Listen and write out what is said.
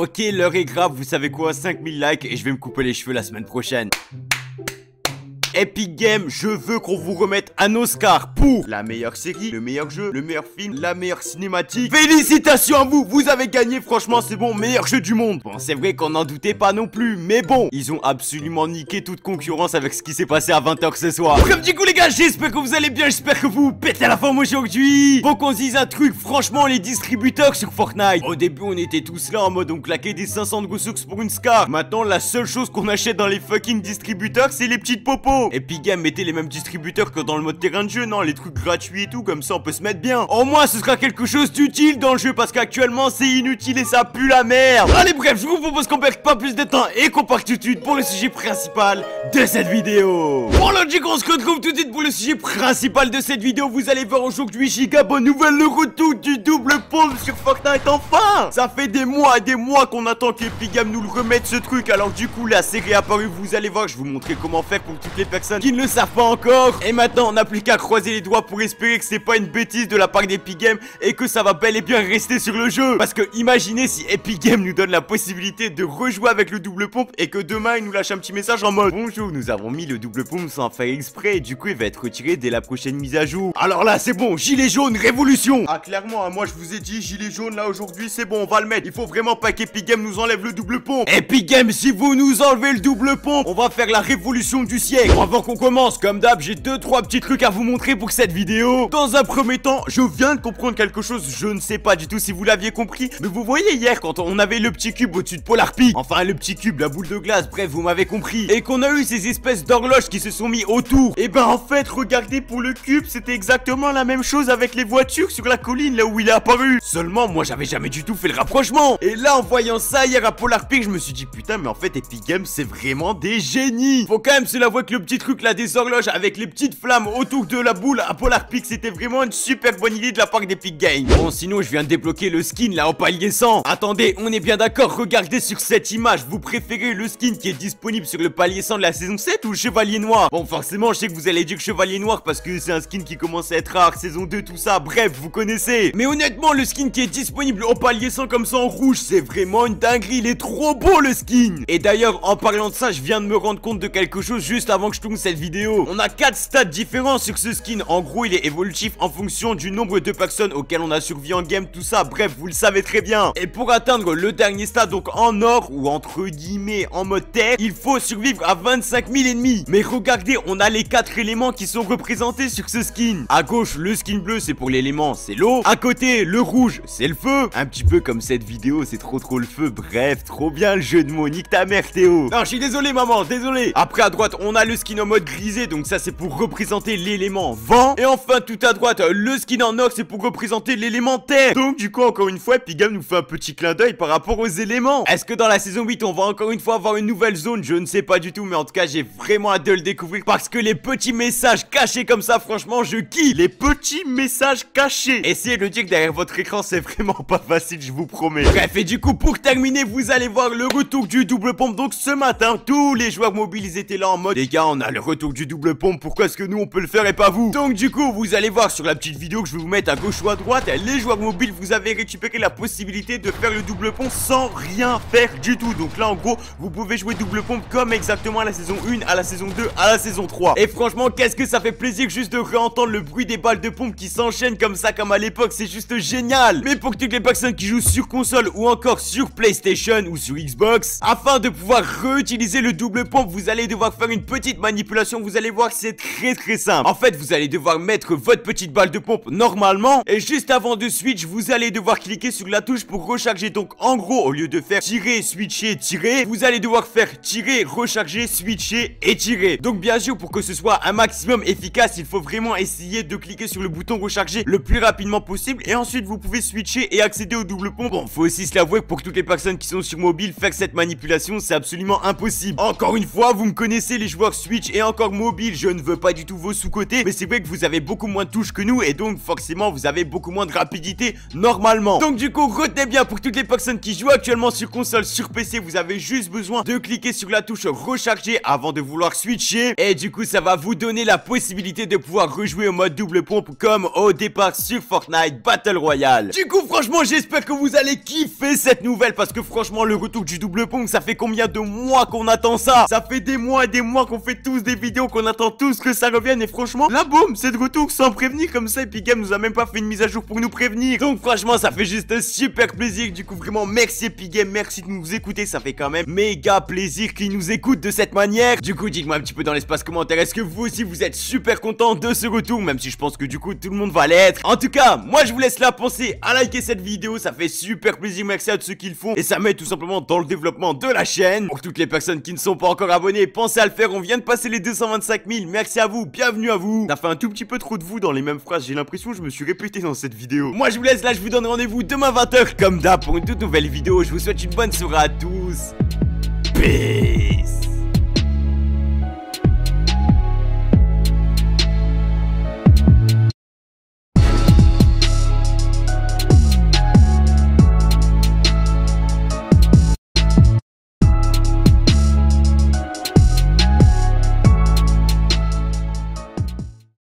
Ok, l'heure est grave, vous savez quoi 5000 likes et je vais me couper les cheveux la semaine prochaine. Epic Games, je veux qu'on vous remette un Oscar pour la meilleure série, le meilleur jeu, le meilleur film, la meilleure cinématique. Félicitations à vous, vous avez gagné, franchement c'est bon, meilleur jeu du monde. Bon, c'est vrai qu'on n'en doutait pas non plus, mais bon, ils ont absolument niqué toute concurrence avec ce qui s'est passé à 20h ce soir. Bref, du coup les gars, j'espère que vous allez bien, j'espère que vous pétez la forme aujourd'hui. Faut qu'on se dise un truc, franchement les distributeurs sur Fortnite. Au début on était tous là en mode on claquait des 500 de ressources pour une Scar. Maintenant la seule chose qu'on achète dans les fucking distributeurs c'est les petites popos. Epic Games mettait les mêmes distributeurs que dans le mode terrain de jeu, non Les trucs gratuits et tout, comme ça on peut se mettre bien. Au moins ce sera quelque chose d'utile dans le jeu parce qu'actuellement c'est inutile et ça pue la merde. Allez bref, je vous propose qu'on perde pas plus de temps et qu'on parte tout de suite pour le sujet principal de cette vidéo. Bon logique, on se retrouve tout de suite pour le sujet principal de cette vidéo. Vous allez voir aujourd'hui Giga, bonne nouvelle, le retour du double pompe sur Fortnite enfin Ça fait des mois et des mois qu'on attend qu'Epic Games nous le remette ce truc. Alors du coup la série est apparue, vous allez voir, je vous montrer comment faire pour toutes les personnes qui ne le savent pas encore. Et maintenant, on n'a plus qu'à croiser les doigts pour espérer que c'est pas une bêtise de la part d'Epic Games et que ça va bel et bien rester sur le jeu. Parce que imaginez si Epic Games nous donne la possibilité de rejouer avec le double pompe et que demain il nous lâche un petit message en mode Bonjour, nous avons mis le double pompe sans faire exprès et du coup il va être retiré dès la prochaine mise à jour. Alors là, c'est bon, gilet jaune, révolution Ah clairement, hein, moi je vous ai dit, gilet jaune là aujourd'hui, c'est bon, on va le mettre. Il faut vraiment pas qu'Epic Games nous enlève le double pompe. Epic Games, si vous nous enlevez le double pompe, on va faire la révolution du siècle. Avant qu'on commence, comme d'hab, j'ai deux trois petits trucs à vous montrer pour cette vidéo. Dans un premier temps, je viens de comprendre quelque chose, je ne sais pas du tout si vous l'aviez compris, mais vous voyez hier quand on avait le petit cube au-dessus de Polar Peak, enfin le petit cube, la boule de glace, bref, vous m'avez compris, et qu'on a eu ces espèces d'horloges qui se sont mis autour. Et ben en fait, regardez pour le cube, c'était exactement la même chose avec les voitures sur la colline là où il est apparu. Seulement, moi j'avais jamais du tout fait le rapprochement. Et là, en voyant ça hier à Polar Peak, je me suis dit putain, mais en fait Epic Games c'est vraiment des génies. Faut quand même se l'avouer que le petit truc là des horloges avec les petites flammes autour de la boule à Polar Peak, c'était vraiment une super bonne idée de la part d'Epic Games. Bon, sinon, je viens de débloquer le skin là en palier 100. Attendez, on est bien d'accord, regardez sur cette image. Vous préférez le skin qui est disponible sur le palier 100 de la saison 7 ou chevalier noir? Bon, forcément, je sais que vous allez dire chevalier noir parce que c'est un skin qui commence à être rare, saison 2, tout ça. Bref, vous connaissez. Mais honnêtement, le skin qui est disponible au palier 100 comme ça en rouge, c'est vraiment une dinguerie. Il est trop beau le skin. Et d'ailleurs, en parlant de ça, je viens de me rendre compte de quelque chose juste avant que je cette vidéo. On a 4 stats différents sur ce skin. En gros, il est évolutif en fonction du nombre de personnes auxquelles on a survécu en game, tout ça. Bref, vous le savez très bien. Et pour atteindre le dernier stade, donc en or ou entre guillemets en mode terre, il faut survivre à 25 000 ennemis. Mais regardez, on a les 4 éléments qui sont représentés sur ce skin. À gauche, le skin bleu, c'est pour l'élément, c'est l'eau. À côté, le rouge, c'est le feu. Un petit peu comme cette vidéo, c'est trop trop le feu. Bref, trop bien le jeu de mots. Nique ta mère, Théo. Non, je suis désolé, maman, désolé. Après, à droite, on a le skin en mode grisé, donc ça, c'est pour représenter l'élément vent. Et enfin, tout à droite, le skin en or, c'est pour représenter l'élément terre. Donc, du coup, encore une fois, Pigam nous fait un petit clin d'œil par rapport aux éléments. Est-ce que dans la saison 8, on va encore une fois avoir une nouvelle zone? Je ne sais pas du tout, mais en tout cas, j'ai vraiment hâte de le découvrir parce que les petits messages cachés comme ça, franchement, je kiffe. Les petits messages cachés. Essayez de dire que derrière votre écran, c'est vraiment pas facile, je vous promets. Bref, et du coup, pour terminer, vous allez voir le retour du double pompe. Donc, ce matin, tous les joueurs mobiles, étaient là en mode, les gars, on a le retour du double pompe. Pourquoi est-ce que nous, on peut le faire et pas vous? Donc, du coup, vous allez voir sur la petite vidéo que je vais vous mettre à gauche ou à droite, les joueurs mobiles, vous avez récupéré la possibilité de faire le double pompe sans rien faire du tout. Donc là, en gros, vous pouvez jouer double pompe comme exactement à la saison 1, à la saison 2, à la saison 3. Et franchement, qu'est-ce que ça fait plaisir juste de réentendre le bruit des balles de pompe qui s'enchaînent comme ça, comme à l'époque. C'est juste génial. Mais pour toutes les personnes qui jouent sur console ou encore sur PlayStation ou sur Xbox, afin de pouvoir réutiliser le double pompe, vous allez devoir faire une petite Vous allez voir, c'est très très simple. En fait, vous allez devoir mettre votre petite balle de pompe normalement. Et juste avant de switch, vous allez devoir cliquer sur la touche pour recharger. Donc en gros, au lieu de faire tirer, switcher, tirer, vous allez devoir faire tirer, recharger, switcher et tirer. Donc bien sûr, pour que ce soit un maximum efficace, il faut vraiment essayer de cliquer sur le bouton recharger le plus rapidement possible. Et ensuite, vous pouvez switcher et accéder au double pompe. Bon, faut aussi se l'avouer pour toutes les personnes qui sont sur mobile, faire cette manipulation, c'est absolument impossible. Encore une fois, vous me connaissez les joueurs et encore mobile, je ne veux pas du tout vos sous-côtés, mais c'est vrai que vous avez beaucoup moins de touches que nous et donc forcément vous avez beaucoup moins de rapidité normalement. Donc du coup, retenez bien pour toutes les personnes qui jouent actuellement sur console, sur PC, vous avez juste besoin de cliquer sur la touche recharger avant de vouloir switcher et du coup ça va vous donner la possibilité de pouvoir rejouer au mode double pompe comme au départ sur Fortnite Battle Royale. Du coup franchement j'espère que vous allez kiffer cette nouvelle parce que franchement le retour du double pompe ça fait combien de mois qu'on attend ça? Ça fait des mois et des mois qu'on fait tous des vidéos qu'on attend tous que ça revienne et franchement la boum c'est de retour sans prévenir comme ça Epic Game nous a même pas fait une mise à jour pour nous prévenir. Donc franchement ça fait juste un super plaisir du coup vraiment merci Epic merci de nous écouter ça fait quand même méga plaisir qu'ils nous écoutent de cette manière. Du coup dites-moi un petit peu dans l'espace commentaire est-ce que vous aussi vous êtes super content de ce retour même si je pense que du coup tout le monde va l'être. En tout cas moi je vous laisse là penser à liker cette vidéo ça fait super plaisir merci à tous ceux qui le font et ça met tout simplement dans le développement de la chaîne. Pour toutes les personnes qui ne sont pas encore abonnées pensez à le faire on vient de passer les 225 000 merci à vous bienvenue à vous. Ça fait un tout petit peu trop de vous dans les mêmes phrases j'ai l'impression que je me suis répété dans cette vidéo. Moi je vous laisse là je vous donne rendez-vous demain 20h comme d'hab pour une toute nouvelle vidéo je vous souhaite une bonne soirée à tous. Peace